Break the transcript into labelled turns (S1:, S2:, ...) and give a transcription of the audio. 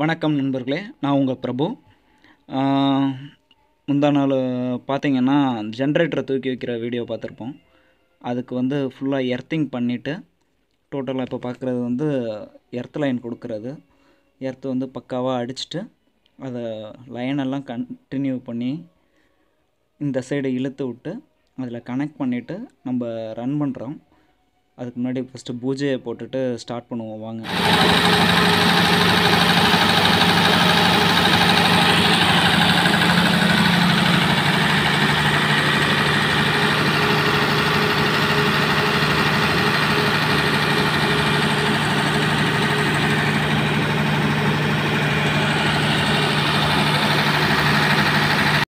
S1: வணக்கம் நண்பர்களே நான் உங்கள் பிரபு. முந்தா நாள் பார்த்தீங்கன்னா ஜென்ரேட்டரை தூக்கி வைக்கிற வீடியோ பார்த்துருப்போம் அதுக்கு வந்து ஃபுல்லாக எர்த்திங் பண்ணிவிட்டு டோட்டலாக இப்போ பார்க்குறது வந்து எர்த் லைன் கொடுக்குறது. எர்த்து வந்து பக்காவாக அடிச்சுட்டு அதை லைனெல்லாம் கண்டினியூ பண்ணி இந்த சைடு இழுத்து விட்டு அதில் கனெக்ட் பண்ணிவிட்டு நம்ம ரன் பண்ணுறோம் அதுக்கு முன்னாடி ஃபஸ்ட்டு பூஜையை போட்டுட்டு ஸ்டார்ட் பண்ணுவோம் வாங்க.